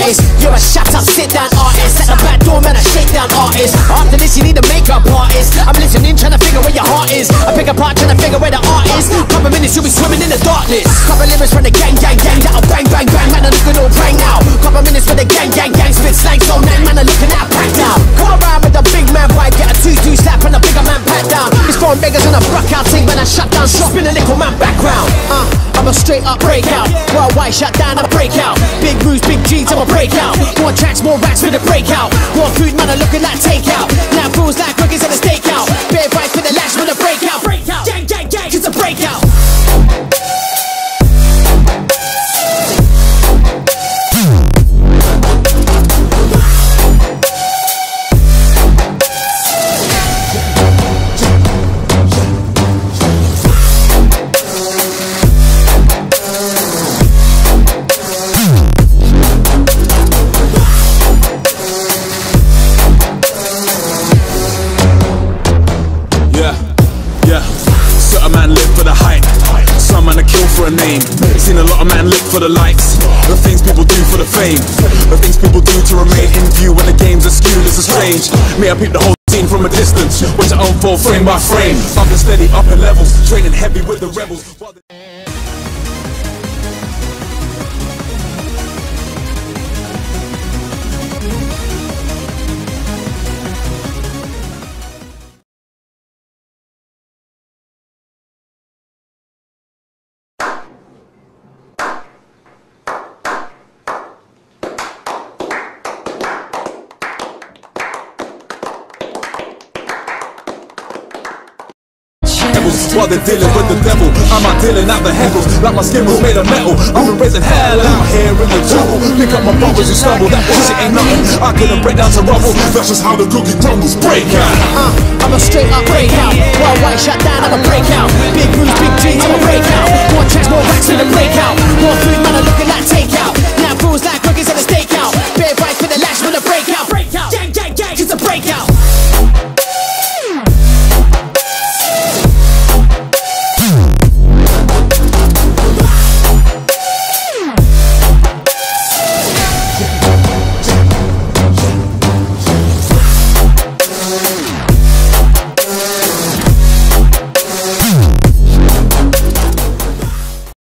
a shut up, sit down artist. At the back door, man, a shakedown artist. After this, you need a makeup artist. I'm listening, trying to figure where your heart is. I pick apart, trying to figure where the art is. Couple minutes, you'll be swimming in the darkness. Couple lyrics from the gang, gang, gang. That'll bang, bang, bang. Man, I'm looking all bang now. Couple minutes for the gang, gang, gang. Spit slang so nang, man, I'm looking at a pack now. Come around with a big man vibe, get a two-two slap and a bigger man pat down. It's foreign beggars on a bruck out thing, man, I shut down shop in a little man background. Uh, I'm a straight up breakout. Worldwide shut down, a breakout. Big moves, big G's, I'm a breakout. More tracks, more racks for the breakout. More food, man, I'm looking like takeout. Now Kill for a name. Seen a lot of man live for the likes. The things people do for the fame. The things people do to remain in view when the games are skewed. This is strange. Me, I peep the whole scene from a distance. Watch it unfold frame by frame. Up and steady, up in levels. Training heavy with the rebels. While While they're dealing with the devil, I'm out dealing out the heckles Like my skin was made of metal. I've been raising hell out here in the jungle. Pick up my brothers who stumble. That shit ain't nothing. I couldn't break down to rubble. That's just how the cookie crumbles Break out. Uh, I'm a straight up breakout. Worldwide